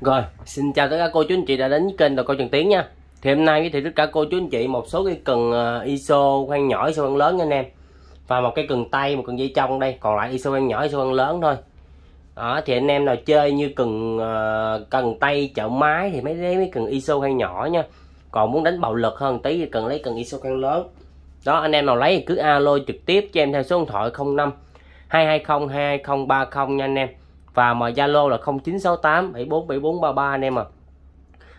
Rồi, xin chào tất cả cô chú anh chị đã đến với kênh Đầu Cô Trần Tiến nha. Thì hôm nay với thị tất cả cô chú anh chị một số cái cần ờ, ISO khoan nhỏ, ISO khoan lớn nha anh em. Và một cái cần tay, một cần dây trong đây Còn lại ISO khoan nhỏ, ISO khoan lớn thôi. Đó, thì anh em nào chơi như cần ờ, cần tay chợ máy thì mới lấy mấy cần ISO khoan nhỏ nha. Còn muốn đánh bạo lực hơn tí thì cần lấy cần ISO khoan lớn. Đó anh em nào lấy thì cứ alo trực tiếp cho em theo số điện thoại 05 220 22030 nha anh em và mà Zalo là 0968 747433 anh em à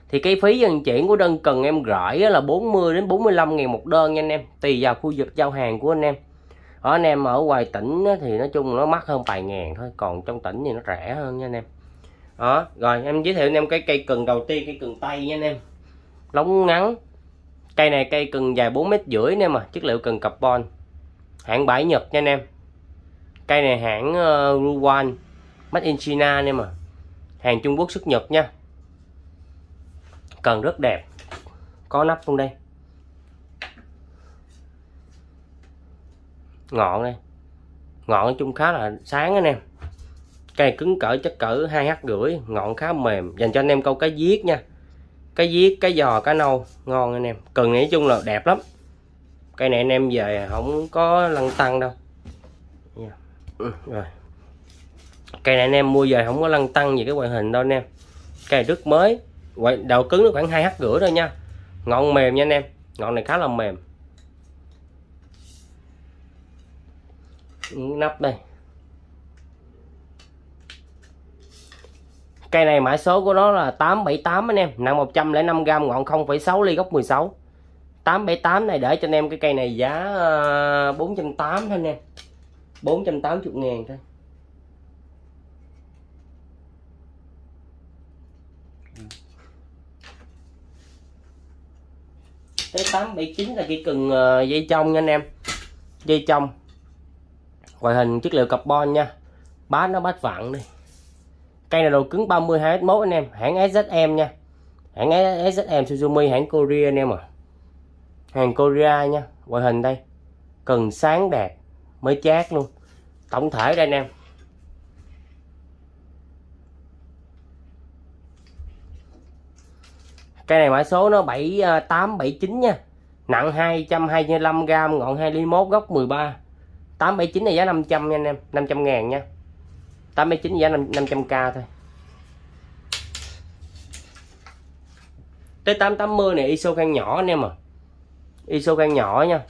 thì cái phí vận chuyển của đơn cần em gửi là 40 đến 45 ngàn một đơn nha anh em tùy vào khu vực giao hàng của anh em. Ở anh em ở ngoài tỉnh thì nói chung nó mắc hơn vài ngàn thôi còn trong tỉnh thì nó rẻ hơn nha anh em. Đó rồi em giới thiệu anh em cái cây cần đầu tiên cây cần tay nha anh em. Lóng ngắn cây này cây cần dài 4 mét rưỡi anh em mà chất liệu cần carbon. Hãng bãi nhật nha anh em. Cây này hãng ờ, uh, Ruwan Made in China nè mà. Hàng Trung Quốc xuất Nhật nha. Cần rất đẹp. Có nắp luôn đây. Ngọn đây. Ngọn nói chung khá là sáng anh em cây cứng cỡ chất cỡ 2 h rưỡi. Ngọn khá mềm. Dành cho anh em câu cá giết nha. Cái viết cái giò cá nâu. Ngon anh em. Cần nói chung là đẹp lắm. Cây này anh em về không có lăn tăng đâu. Ừ, rồi cây này anh em mua về không có lăn tăng gì cái ngoại hình đâu anh em. Cây rất mới. Đầu cứng nó khoảng 2 h rưỡi thôi nha. Ngọn mềm nha anh em. Ngọn này khá là mềm. Nắp đây. Cây này mã số của nó là 878 anh em. Nặng 105g ngọn 0,6 ly gốc 16 878 này để cho anh em cái cây này giá ờ, 480 thôi anh em. 480 ngàn thôi. Tới 879 là cái cần ờ, dây trong nha anh em. Dây trong. Ngoại hình chất liệu carbon nha. Bát nó bát vặn đi. Cây này đồ cứng 30 21 anh em. Hãng SZM nha. Hãng SZM Suzumi hãng Korea anh em à hàng Korea nha. Ngoại hình đây. Cần sáng đẹp. Mới chát luôn. Tổng thể đây anh em. Cây này mã số nó 7879 ờ, nha. Nặng 225g ngọn 21 góc 13 879 này giá 500 nha anh em 500 ngàn nha. 879 giá 500k thôi. Tới 880 này, ISO can nhỏ anh em à ISO can nhỏ nha.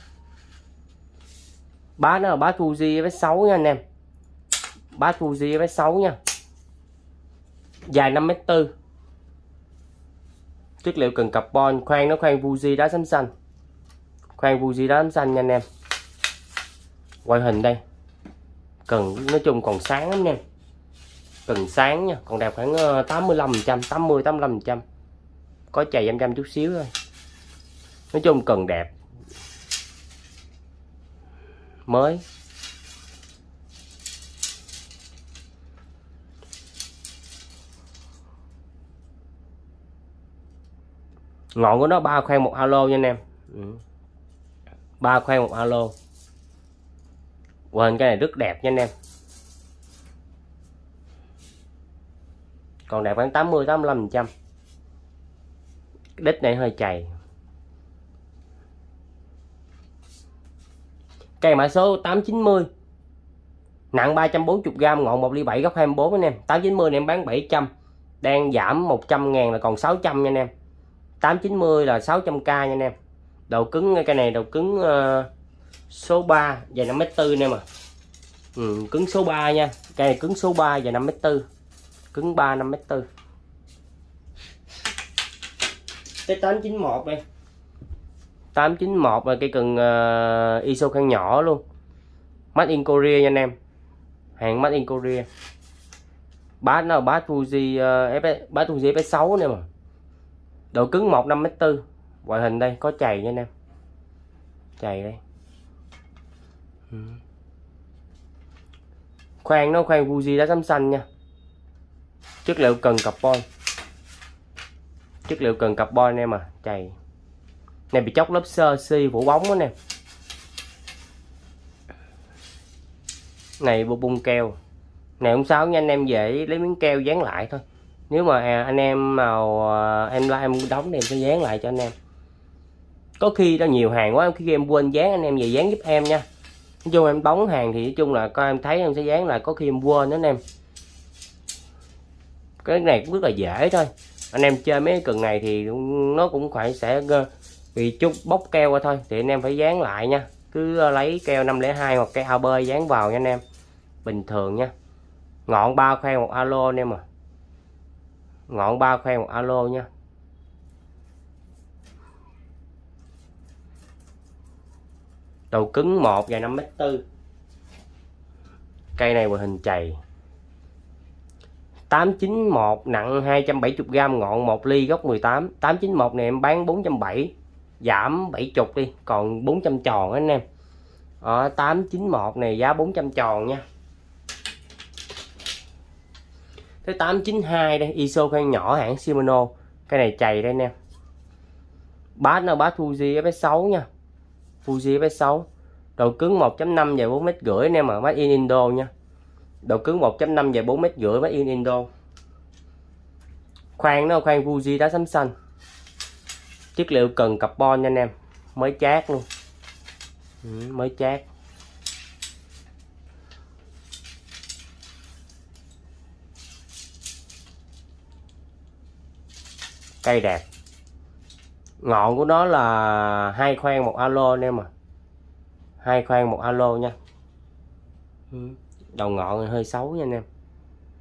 Bá nó là bá Fuji với 6 nha anh em. Bá Fuji với 6 nha. Dài 5m4 chất liệu cần carbon khoan nó khoan Fuji đá xám xanh. Khoan Fuji đá xám xanh nha anh em. Quay hình đây. Cần, nói chung còn sáng lắm nha cần sáng nha, còn đẹp khoảng ờ, 85 trăm 80 85 trăm. Có chày em trăm chút xíu thôi. Nói chung cần đẹp. Mới. Ngọn của nó ba khoen một alo nha anh em. Ừ. ba khoen một alo. Quên cái này rất đẹp nha anh em. Còn đẹp khoảng 80 85 trăm. Đít này hơi chày. Cây mã số 890 nặng 340g ngọn 1 ly 7 góc 24 anh em. 890 này em bán 700 đang giảm 100 ngàn là còn 600 nha anh em. 890 là 600k nha anh em. Đầu cứng cái này đầu cứng uh, số 3 dài 5m4 anh em à ừ, cứng số 3 nha. Cây này cứng số 3 dài 5m4 cứng 3 5m4 cái 891 đây. 891 là cây cần uh, ISO khăn nhỏ luôn. Made in Korea nha anh em. Hàng Made in Korea. Bát nó bát Fuji ờ, uh, FS, bát Fuji FS6 nè mà độ cứng 1 5 mét 4 ngoại hình đây, có chày nha anh em. Chày đây. Ừ. khoan nó, khoan Fuji đá xám xanh nha. Chất liệu cần carbon. Chất liệu cần carbon em à chày. Này, bị chóc lớp sơ, si phủ bóng đó nè này, bộ bung keo. Này không sao nha anh em về lấy miếng keo dán lại thôi nếu mà à, anh em nào à, em like em đóng thì em sẽ dán lại cho anh em. Có khi đó nhiều hàng quá khi em quên dán anh em về dán giúp em nha. Nói chung em đóng hàng thì nói chung là coi em thấy em sẽ dán lại có khi em quên đó anh em. Cái này cũng rất là dễ thôi. Anh em chơi mấy cái cần này thì nó cũng phải sẽ bị chút bóc keo qua thôi. Thì anh em phải dán lại nha. Cứ ờ, lấy keo 502 hoặc keo ao bơi dán vào nha anh em. Bình thường nha. Ngọn ba khoen một alo anh em à ngọn ba khoe một alo nha. Đầu cứng 1 và 5 m tư. Cây này hòa hình chày. 891 nặng 270g ngọn 1 ly gốc 18 891 này em bán 470 giảm 70 đi, còn 400 tròn anh em. Ờ, Ở 891 này giá 400 tròn nha. Cái 892 đây ISO khoan nhỏ hãng Shimano cái này chày đây nè. Bát nó bát Fuji FS6 nha. Fuji FS6 độ cứng 1.5 dài 4 mét rưỡi nè mà bát in Indo nha. Độ cứng 1.5 dài 4 mét rưỡi bát in Indo. Khoan nó khoan Fuji đá sấm xanh. Chất liệu cần carbon nha anh em. Mới chát luôn. Ừ, mới chát. Cây đẹp. Ngọn của nó là hai khoen một alo anh em à hai khoen một alo nha. Đầu ngọn hơi xấu nha anh em.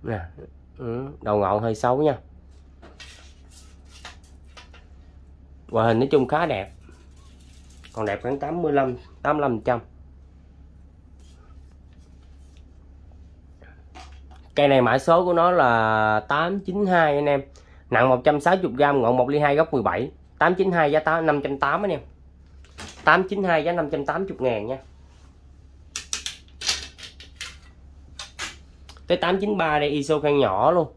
Nè ừ, đầu ngọn hơi xấu nha. Và hình nói chung khá đẹp. Còn đẹp khoảng 85 85 trăm. Cây này mã số của nó là 892 anh em nặng 160g ngọn 1 ly 2 góc 17 892 giá 8, 580 anh em. 892 giá 580 ngàn nha. Tới 893 đây ISO khoan nhỏ luôn.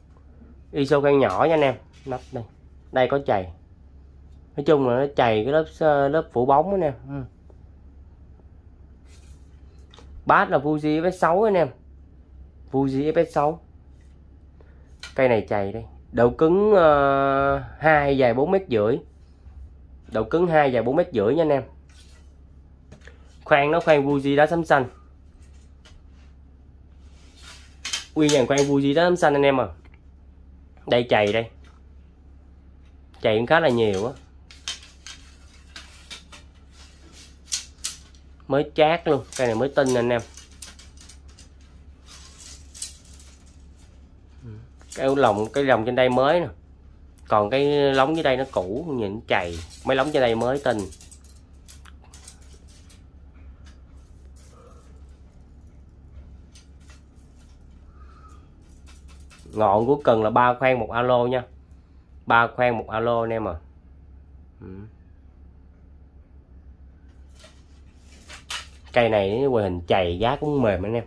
ISO khoan nhỏ nha anh em. Nắp đây. Đây có chày. Nói chung là nó chày cái lớp ờ, lớp phủ bóng anh em. Ừ. bát là Fuji FS6 anh em. Fuji FS6 cây này chày đây độ cứng ờ, uh, 2 dài 4 mét rưỡi. Độ cứng 2 dài 4 mét rưỡi nha anh em. Khoan nó khoan Fuji đá sấm xanh. Quy dàn khoan Fuji đá sấm xanh anh em à đây chày đây. Chày cũng khá là nhiều á. Mới chát luôn cây này mới tinh anh em. Cái lồng cái lồng trên đây mới nè. Còn cái lóng dưới đây nó cũ, nhìn chày. Mấy lóng trên đây mới tinh. Ngọn của cần là ba khoen một alo nha. Ba khoen một alo anh em à cây này quay hình chày, giá cũng mềm anh em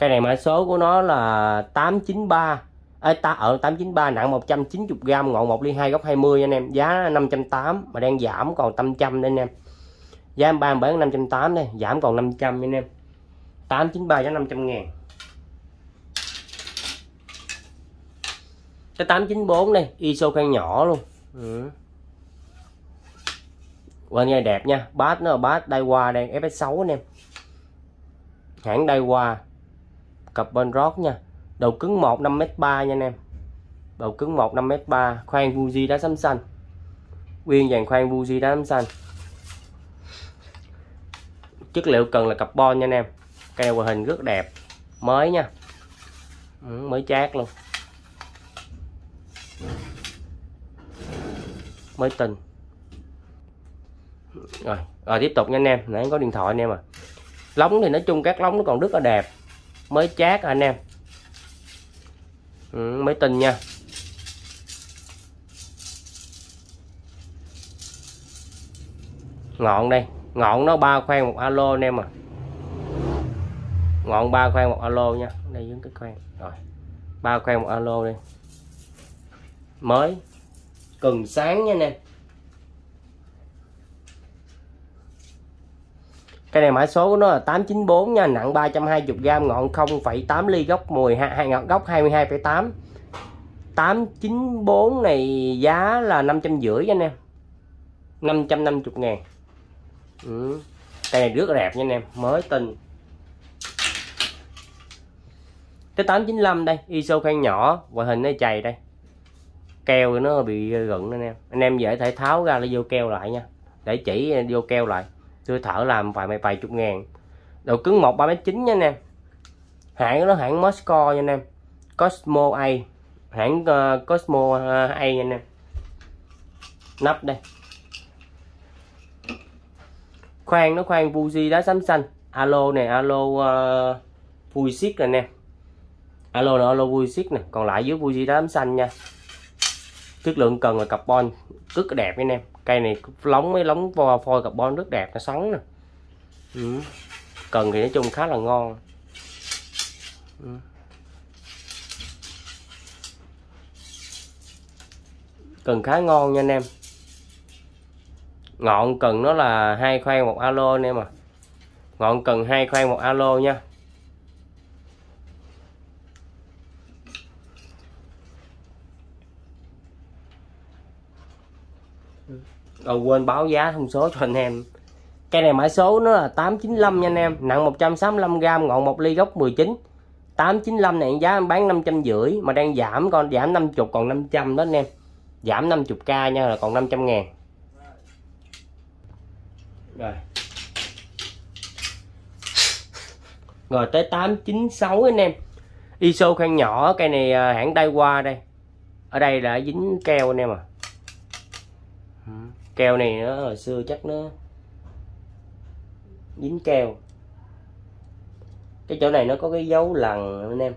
cây này mã số của nó là 893 ấy ta ờ, ở 893 nặng 190g ngọn 1 ly 2 góc 20 anh em. Giá 580 mà đang giảm còn 500 anh em. Giá em bán bán 580 đây, giảm còn 500 anh em. 893 giá 500 ngàn. Cái 894 này ISO khăn nhỏ luôn. Ừ. Qua nghe đẹp nha bát nó là bát Daiwa đây FS6 anh em. Hãng Daiwa carbon bên rót nha. Đầu cứng 1 5m3 nha anh em. Đầu cứng 1 5m3 khoan Fuji đá sấm xanh. Nguyên dàn khoan Fuji đá sấm xanh. Chất liệu cần là carbon nha anh em. Cây này hình rất đẹp. Mới nha. Ừ, mới chát luôn. Mới tình. Rồi rồi tiếp tục nha anh em. Nãy có điện thoại anh em à. Lóng thì nói chung các lóng nó còn rất là đẹp mới chát anh em? Ừ, mới tinh nha. Ngọn đây ngọn nó ba khoen một alo anh em à ngọn ba khoen một alo nha. Đây dưới cái khoen, rồi ba khoen một alo đi. Mới cần sáng nha anh em. Cây này mã số của nó là 894 nha nặng 320g ngọn 0,8 ly gốc 10 hai ngọn gốc 22,8 894 này giá là 550 nha anh em. 550 000 ừ. cây này rất là đẹp nha anh em mới tinh. Tới 895 đây ISO khoan nhỏ ngoại hình nó chày đây. Keo nó bị gựn anh em. Anh em dễ thể tháo ra lấy vô keo lại nha. Để chỉ vô keo lại tôi thở làm vài vài chục ngàn. Độ cứng một ba mét chín nha anh em. Hãng nó hãng Moscow nha anh em. Cosmo A. Hãng uh, Cosmo ờ, A nha anh em. Nắp đây. Khoan nó khoan Fuji đá xám xanh. Alo này alo uh, Fuji nè anh em. Alo là alo Fuji nè. Còn lại dưới Fuji đá xám xanh nha. Chất lượng cần là carbon rất đẹp anh em cây này lóng mấy lóng phôi carbon rất đẹp, nó sắn nè. Ừ. cần thì nói chung khá là ngon. Ừ. cần khá ngon nha anh em. Ngọn cần nó là hai khoan một alo anh em à ngọn cần hai khoan một alo nha. Rồi quên báo giá thông số cho anh em. Cây này mã số nó là 895 nha anh em. Nặng 165g ngọn 1 ly gốc 19 895 này giá em bán 550 Mà đang giảm còn giảm 50 còn 500 đó anh em. Giảm 50k nha là còn 500 ngàn. Rồi. Rồi tới 896 anh em. ISO khoan nhỏ cây này à, hãng Daiwa đây. Ở đây là dính keo anh em à keo này nó hồi xưa chắc nó dính keo cái chỗ này nó có cái dấu lằn anh em.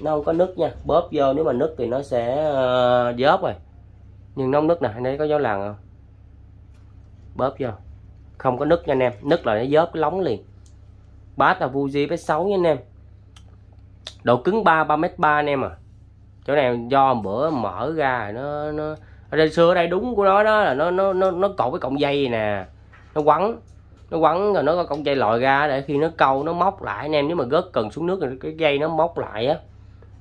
Nó không có nứt nha bóp vô nếu mà nứt thì nó sẽ uh, dớp rồi. Nhưng nó không nứt nè đây có dấu lằn không? Bóp vô. Không có nứt nha anh em. Nứt là nó dớp cái lóng liền. Bát là Fuji P6 nha anh em. Độ cứng 3 3 m 3 anh em à. Chỗ này do bữa mở ra nó nó ở đây xưa ở đây đúng của nó đó là nó nó nó nó cột cái cọng dây nè. Nó quấn nó quấn rồi nó có cọng dây lòi ra để khi nó câu nó móc lại. Anh em nếu mà gớt cần xuống nước rồi cái dây nó móc lại á.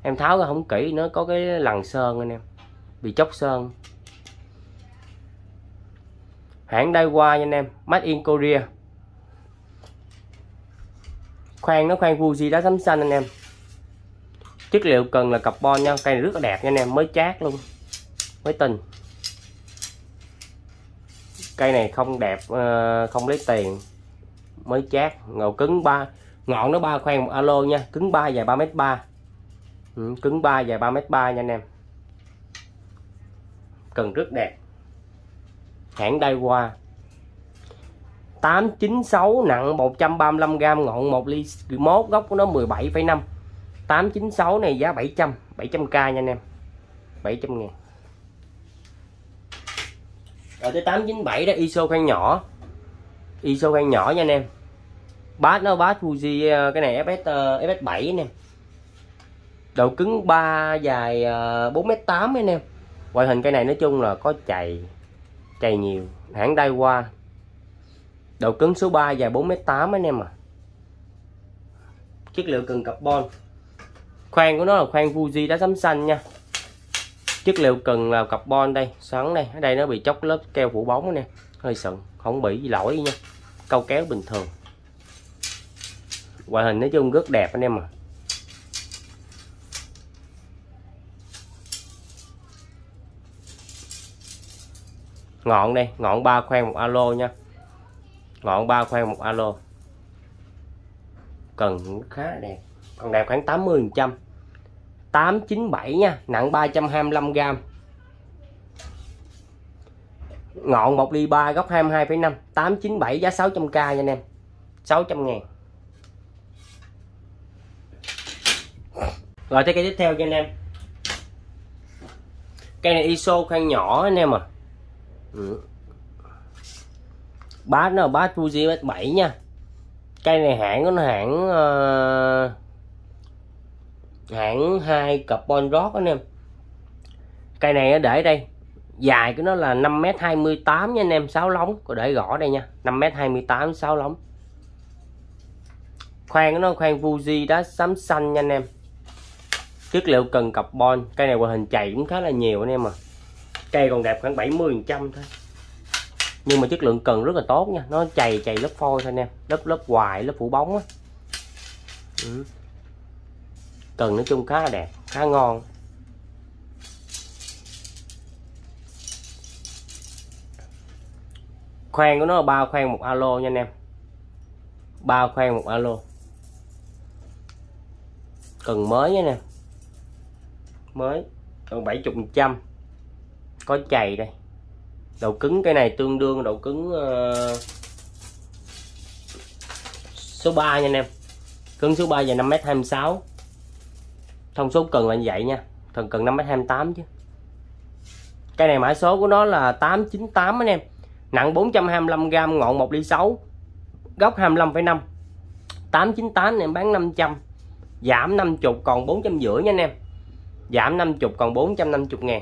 Em tháo ra không kỹ, nó có cái lằn sơn anh em. Bị chóc sơn. Hãng Daiwa nha anh em, Made in Korea. Khoan nó, khoan Fuji đá sắm xanh anh em. Chất liệu cần là carbon nha, cây này rất là đẹp nha anh em, mới chát luôn, mới tinh cây này không đẹp ờ, không lấy tiền. Mới chát ngầu cứng ba ngọn nó ba khoen một alo nha cứng ba dài ba m ba. Ừ, cứng ba dài ba m ba nha anh em. Cần rất đẹp. Hãng đai Daiwa 896 nặng 135g ngọn 1 ly 1 gốc của nó 17,5 896 này giá 700 700k nha anh em. 700 ngàn rồi tới 897 đó ISO khoang nhỏ. ISO khoang nhỏ nha anh em. Bát nó bát Fuji ờ, cái này FS ờ, FS 7 anh em độ cứng 3 dài uh, 4m8 anh em. Ngoại hình cây này nói chung là có chày chày nhiều. Hãng Daiwa. Độ cứng số 3 dài 4m8 anh em à chất liệu cần carbon. Khoang của nó là khoang Fuji đá sấm xanh nha chất liệu cần là carbon đây, xoắn đây. Ở đây nó bị chóc lớp keo phủ bóng nè. Hơi sận không bị lỗi nha. Câu kéo bình thường. Ngoại hình nói chung rất đẹp anh em à ngọn đây, ngọn ba khoen một alo nha. Ngọn ba khoen một alo. Cần khá đẹp. Còn đẹp khoảng 80 phần trăm. 897 nha nặng 325g ngọn 1 ly 3 góc 22,5 897 giá 600k nha anh em. 600 ngàn. Rồi tới cây tiếp theo cho anh em. Cây này ISO khoan nhỏ anh em à ừ. bát nó bát Fuji 7 nha. Cây này hãng nó hãng uh, hãng hai carbon rót anh em. Cây này để đây, dài của nó là 5m28 nha anh em 6 lóng. Có để gõ đây nha 5m28 6 lóng. Khoan của nó, khoan Fuji đá xám xanh nha anh em. Chất liệu cần carbon, cây này qua hình chạy cũng khá là nhiều anh em à. Cây còn đẹp khoảng 70 trăm thôi. Nhưng mà chất lượng cần rất là tốt nha, nó chày chày lớp phôi thôi anh em, lớp lớp hoài, lớp phủ bóng á. Ừ cần nói chung khá là đẹp khá ngon. Khoan của nó là ba khoan một alo nha anh em. Ba khoan một alo. Cần mới nha nè mới còn 70 trăm. Có chày đây. Đầu cứng cái này tương đương độ cứng uh, số 3 nha anh em. Cứng số 3 và 5m26 thông số cần là như vậy nha. Thần cần 5m28 chứ. Cái này mã số của nó là 898 anh em. Nặng 425g ngọn 1 ly 6 góc 25,5 898 em bán 500 giảm 50 còn 450 nha anh em. Giảm 50 còn 450 ngàn.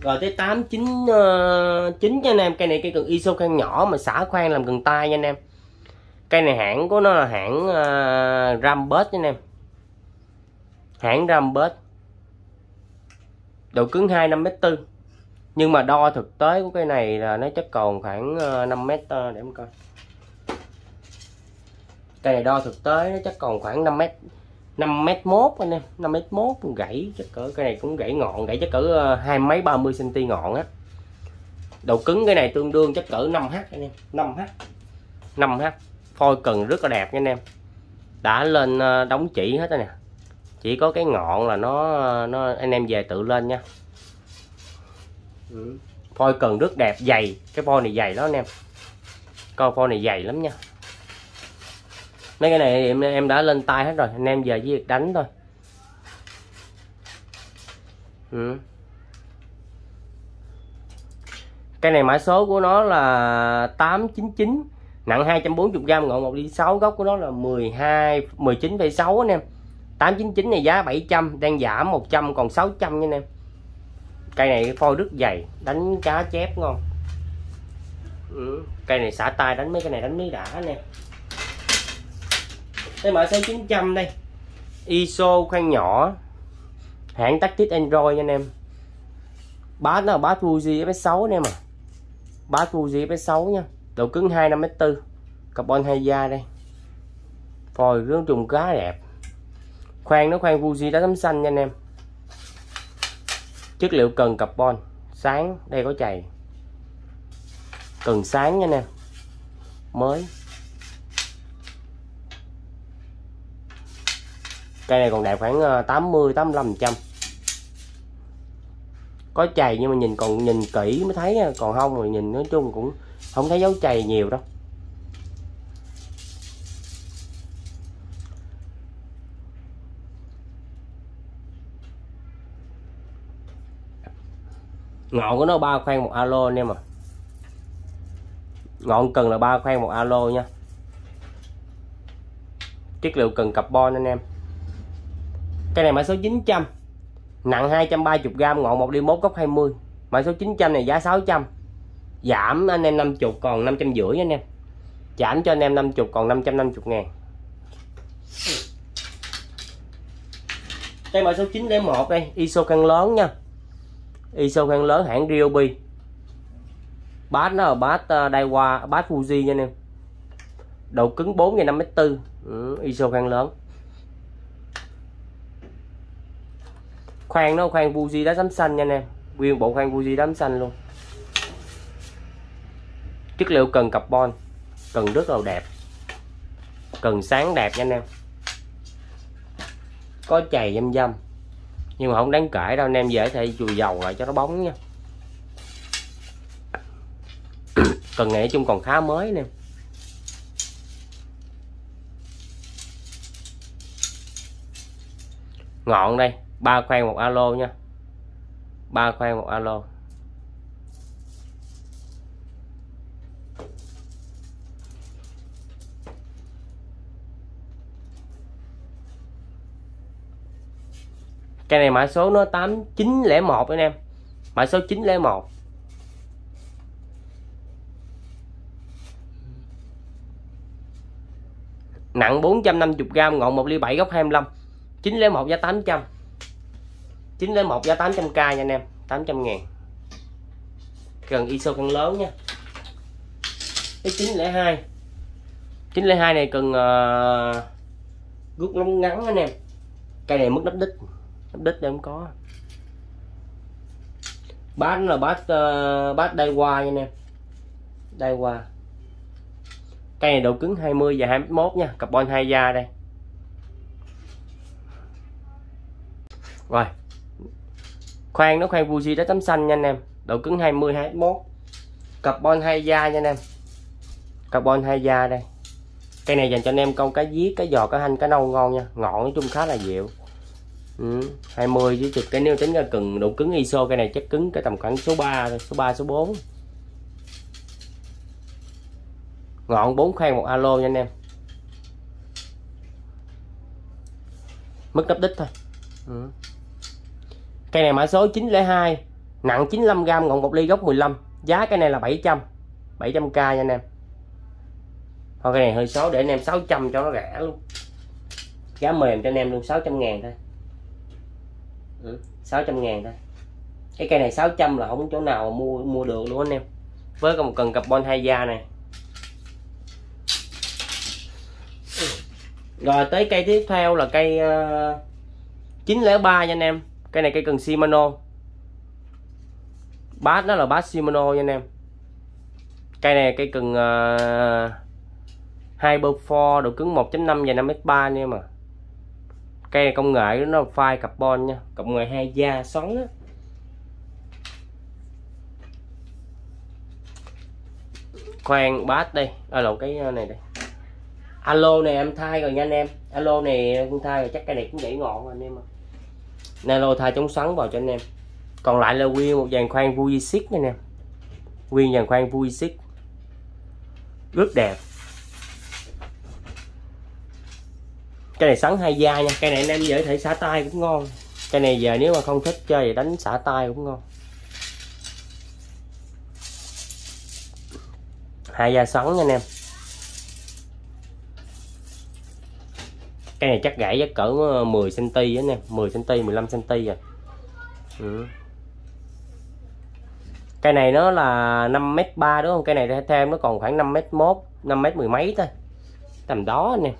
Rồi tới 8 9 uh, 9 nha anh em. Cây này cây cần iso khoan nhỏ mà xả khoan làm gần tay nha anh em cây này hãng của nó là hãng ờ, uh, Rambus anh em. Hãng Rambus độ cứng 2 5 m 4 nhưng mà đo thực tế của cây này là nó chắc còn khoảng ờ, 5 m ờ, để em coi. Cây này đo thực tế nó chắc còn khoảng 5 m 5 m 1 anh em. 5 m 1 gãy chắc cỡ cây này cũng gãy ngọn gãy chắc cỡ hai mấy 30 cm ngọn á. Độ cứng cái này tương đương chắc cỡ 5h anh em. 5h 5h phôi cần rất là đẹp nha anh em. Đã lên đóng chỉ hết rồi nè. Chỉ có cái ngọn là nó nó anh em về tự lên nha. Ừ. phôi cần rất đẹp dày. Cái phôi này dày đó anh em. Coi phôi này dày lắm nha. Mấy cái này em em đã lên tay hết rồi. Anh em chỉ việc đánh thôi. Ừ. cái này mã số của nó là 899 nặng 240g ngọn 1 ly 6 gốc của nó là 12 19,6 anh em. 899 này giá 700 đang giảm 100 còn 600 nha anh em. Cây này phôi rất dày đánh cá chép ngon. Ừ. cây này xả tay đánh mấy cái này đánh mấy đã anh em. Cái mở số 900 đây. ISO khoan nhỏ. Hãng tắt Tactic Android nha anh em. Bát nó là bát Fuji F6 anh em à. Bát Fuji F6 nha độ cứng 2 5 4 carbon 2 da đây. Phòi rướng trùng cá đẹp. Khoan nó khoan Fuji đá tấm xanh nha anh em. Chất liệu cần carbon. Sáng, đây có chày. Cần sáng nha anh em. Mới. Cây này còn đẹp khoảng ờ, 80 85 trăm. Có chày nhưng mà nhìn còn nhìn kỹ mới thấy còn không rồi nhìn nói chung cũng không thấy dấu chày nhiều đâu. Ngọn của nó ba khoan một alo anh em à ngọn cần là ba khoan một alo nha. Chất liệu cần carbon anh em. Cái này mã số 900 nặng 230g ngọn 1 đi mốt góc 20 mã số 900 này giá 600 giảm anh em 50 còn 550 anh em. Giảm cho anh em 50 còn 550 ngàn. Cây mã số 901 đây ISO căn lớn nha. ISO khoan lớn hãng Ryobi. Bát nó là bát ờ, Daiwa bát Fuji nha anh em. Độ cứng 4 5 m 4 ừ, ISO khoan lớn. Khoan nó khoan Fuji đá sắm xanh nha anh em. Nguyên bộ khoan Fuji đá xanh luôn chất liệu cần carbon, cần rất là đẹp. Cần sáng đẹp nha anh em. Có chày dâm dâm, nhưng mà không đáng kể đâu, anh em dễ thể chùi dầu lại cho nó bóng nha. Cần nghệ chung còn khá mới nè. Ngọn đây, ba khoan một alo nha. Ba khoan một alo. Cây này mã số nó 8901 anh em. Mã số 901 nặng 450g ngọn 1 ly 7 góc 25 901 giá 800 901 giá 800k nha anh em 800 ngàn. Cần ISO căn lớn nha. Cái 902 902 này cần ờ, uh, rút lóng ngắn anh em. Cây này mất nắp đích đít đây không có. Bát là bát uh, bát đai qua nha anh em. Đai qua cây này độ cứng 20 và 21 nha. Carbon 2 da đây. Rồi. Khoan nó khoan Fuji đá tấm xanh nha anh em. Độ cứng 20 21 carbon 2 da nha anh em. Carbon 2 da đây. Cây này dành cho anh em câu cá giết cá giò cá hanh cá nâu ngon nha. Ngọn nói chung khá là dịu ừ, 20 với chục cái nếu tính ra cần độ cứng ISO cây này chắc cứng cái tầm khoảng số 3 số 3 số 4 ngọn 4 khoan một alo nha anh em. Mức cấp đích thôi. Ừ. cây này mã số 902 nặng 95g ngọn 1 ly gốc 15 giá cái này là 700 700k nha anh em. Thôi cái này hơi xấu để anh em 600 cho nó rẻ luôn. Giá mềm cho anh em luôn 600 ngàn thôi ừ, 600 ngàn thôi. Cái cây này 600 là không chỗ nào mà mua mua được luôn anh em. Với còn một cần carbon hai da này. Rồi tới cây tiếp theo là cây ờ, uh, 903 nha anh em. Cây này cây cần Shimano. Bát nó là bát Shimano nha anh em. Cây này cây cần ờ, uh, Hyperfor độ cứng 1.5 và 5m3 nha mà cây này công nghệ nó phai carbon nha. Cộng nghệ hai da xoắn á. Khoan, bát đây. Alo lộn, cái à, này đây. Alo này em thay rồi nha anh em. Alo này em thay rồi, chắc cái này cũng dễ ngọn rồi anh em alo thay chống xoắn vào cho anh em. Còn lại là nguyên một dàn khoan vui xích nha anh em. Nguyên dàn khoan vui xích rất đẹp. Cái này sắn hai da nha. Cái này anh em dễ thể xả tay cũng ngon. Cái này giờ nếu mà không thích chơi thì đánh xả tay cũng ngon. Hai da sắn nha anh em. Cái này chắc gãy chắc cỡ ờ, 10 cm anh em. 10 cm 15 cm rồi. Ừ. cây này nó là 5 m 3 đúng không? Cây này thêm nó còn khoảng 5 m 1 5 m mười mấy thôi. Tầm đó anh em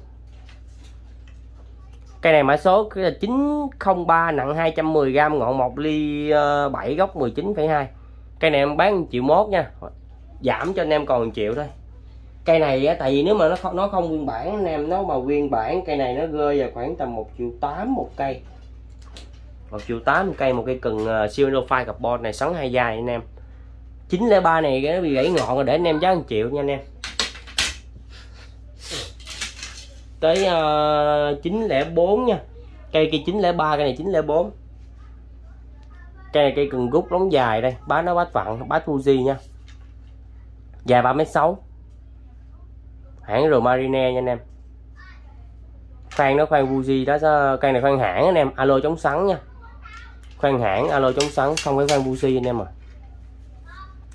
cây này mã số là 903 nặng 210g ngọn 1 ly ờ, 7 gốc 19,2 cây này em bán 1 triệu mốt nha. Giảm cho anh em còn 1 triệu thôi. Cây này á tại vì nếu mà nó không nó không nguyên bản anh em nó mà nguyên bản cây này nó rơi vào khoảng tầm 1 triệu 8 một cây. 1 triệu 8 một cây một cây cần uh, siêu phai carbon này sắn hai dài anh em. 903 này nó bị gãy ngọn rồi để anh em giá 1 triệu nha anh em tới ờ, uh, 904 nha. Cây kia 903 cây này 904 cây này cây cần gút lóng dài đây bán nó bát vặn bát Fuji nha. Dài 3m6 hãng rồi Marine nha anh em. Khoan nó khoan Fuji đó cây này khoan hãng anh em? Alo chống sắn nha. Khoan hãng alo chống sắn không phải khoan Fuji anh em à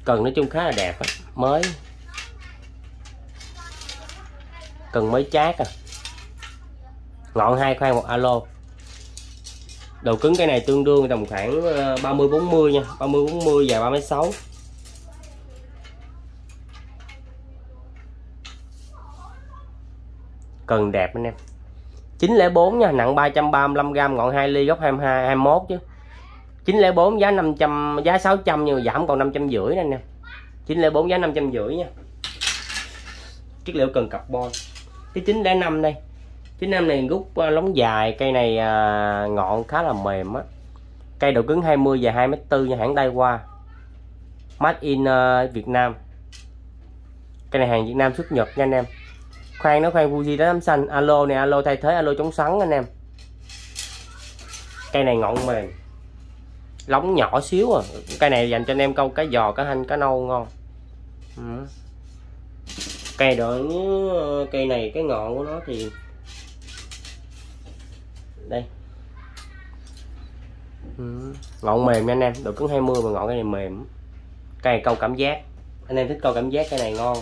cần nói chung khá là đẹp á mới. Cần mới chát à ngọn hai khoan một alo. Đầu cứng cái này tương đương tầm khoảng ờ, 30 40 nha 30 40 và 36 cần đẹp anh em. 904 nha, nặng 335g ngọn 2 ly gốc 22 21 chứ. 904 giá 500 giá 600 nhưng mà giảm còn 550 nè anh em. 904 giá 550 nha. Chất liệu cần carbon. Cái 905 đây 95 này rút à, lóng dài cây này à, ngọn khá là mềm á. Cây độ cứng 20 và 2m4 nha hãng Daiwa Made in uh, Việt Nam. Cây này hàng Việt Nam xuất Nhật nha anh em. Khoan nó khoan Fuji đá xanh. Alo này alo thay thế alo chống sắn anh em. Cây này ngọn mềm. Lóng nhỏ xíu à. Cây này dành cho anh em câu cá giò cá hanh cá nâu ngon. Ừ. cây độ ừ, cây này cái ngọn của nó thì đây. Ừ. ngọn mềm nha anh em. Độ cứng 20 mà ngọn cái này mềm. Cây này câu cảm giác. Anh em thích câu cảm giác cái này ngon.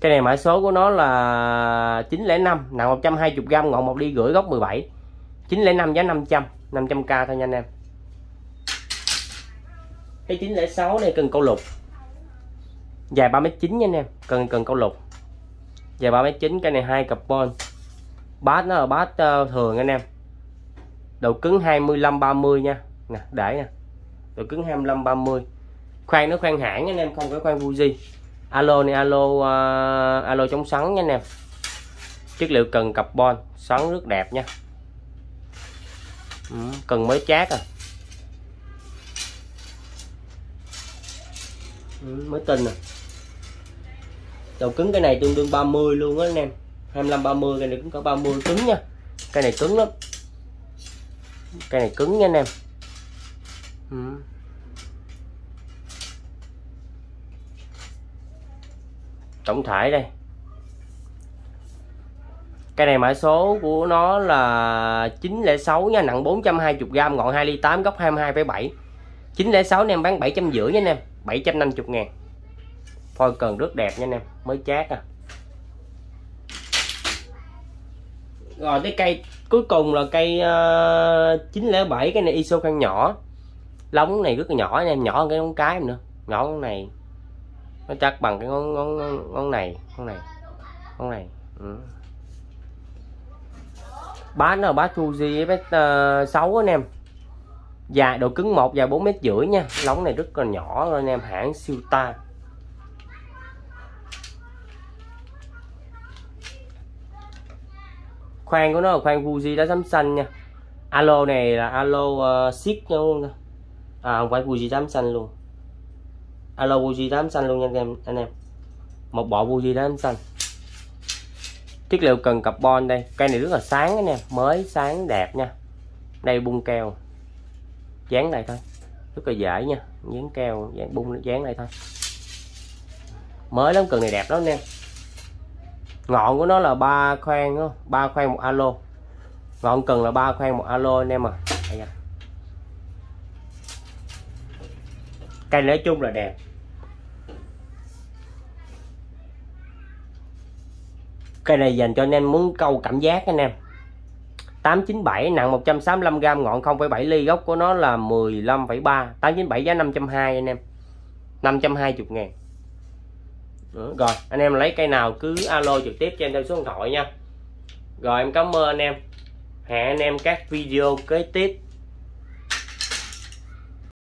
Cái này mã số của nó là 905 nặng 120g ngọn một đi rưỡi gốc 17 905 giá 500 500k thôi nha anh em. Cái 906 này cần câu lục dài 3m9 nha anh em cần cần câu lục. Dài 3m9 cái này hai carbon bát nó là bát uh, thường anh em. Độ cứng 25 30 nha. Nè để nè. Độ cứng 25 30 khoan nó khoan hãng anh em không phải khoan Fuji alo này alo uh, alo chống sắn nha anh em. Chất liệu cần carbon sắn rất đẹp nha. Ừ, cần mới chát à. Ừ, mới tin à đầu cứng cái này tương đương 30 luôn á anh em. 25 30 cái này cũng có 30 cứng nha. Cái này cứng lắm. Cái này cứng nha anh em. Ừ. tổng thể đây. Cái này mã số của nó là 906 nha nặng 420g ngọn 2 ly 8 góc 22,7 906 anh em bán 750 nha anh em. 750 ngàn phôi cần rất đẹp nha anh em mới chát à. Rồi cái cây cuối cùng là cây ờ, uh, 907 cái này iso căn nhỏ. Lóng này rất là nhỏ nha em nhỏ hơn cái ngón cái nữa. Nhỏ con này. Nó chắc bằng cái ngón ngón ngón này ngón này ngón này. Ừ. bát là bát Fuji FX6 anh em. Dài độ cứng một dài bốn mét rưỡi nha. Lóng này rất là nhỏ rồi anh em hãng siêu ta. Khoang của nó là khoang Fuji đá sắm xanh nha. Alo này là alo uh, siết luôn à không phải Fuji đám xanh luôn. Alo Fuji đám xanh luôn nha anh em anh em. Một bộ Fuji đám xanh. Chất liệu cần carbon đây. Cây này rất là sáng anh em mới sáng đẹp nha. Đây bung keo. Dán này thôi. Rất là dễ nha. Dán keo dán bung dán này thôi. Mới lắm cần này đẹp lắm anh em ngọn của nó là ba khoan ba khoang một alo. Ngọn cần là ba khoang một alo anh em à cây nói chung là đẹp. Cây này dành cho anh em muốn câu cảm giác anh em. 897 nặng 165g ngọn 0,7 ly gốc của nó là 15,3 897 giá 520 anh em. 520 ngàn rồi, anh em lấy cây nào cứ alo trực tiếp cho em theo số điện thoại nha. Rồi, em cảm ơn anh em. Hẹn anh em các video kế tiếp.